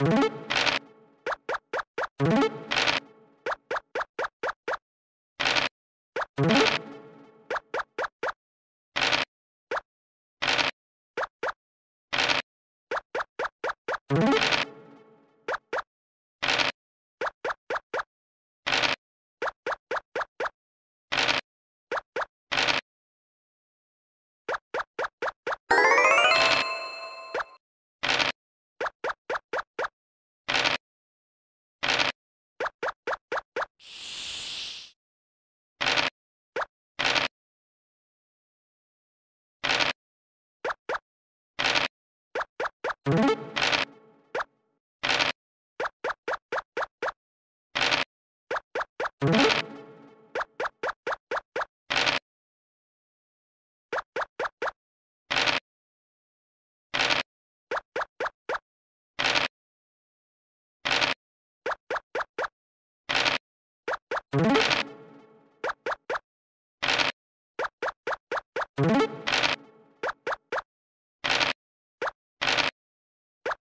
you. you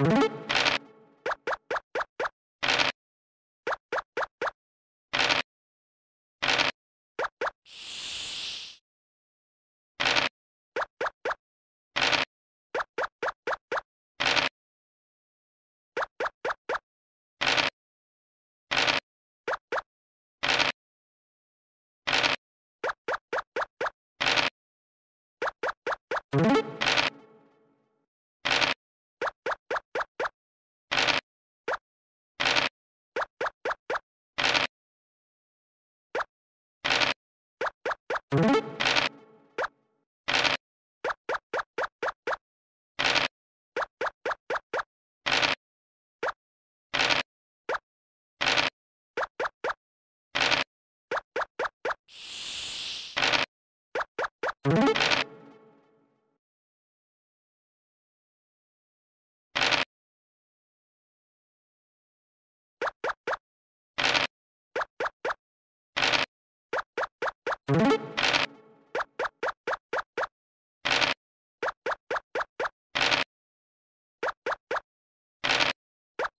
you you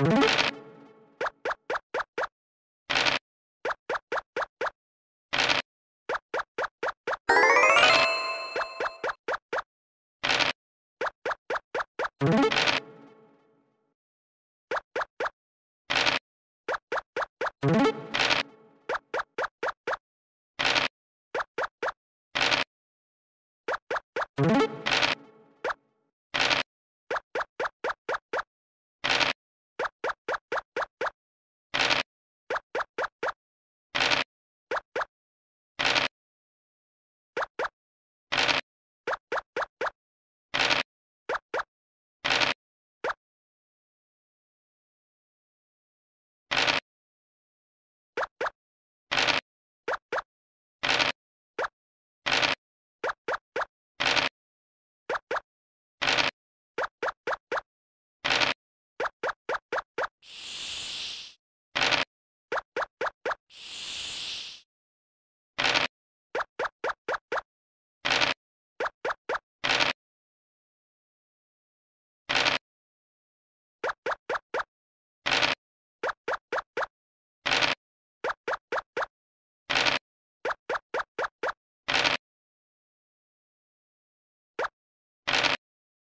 you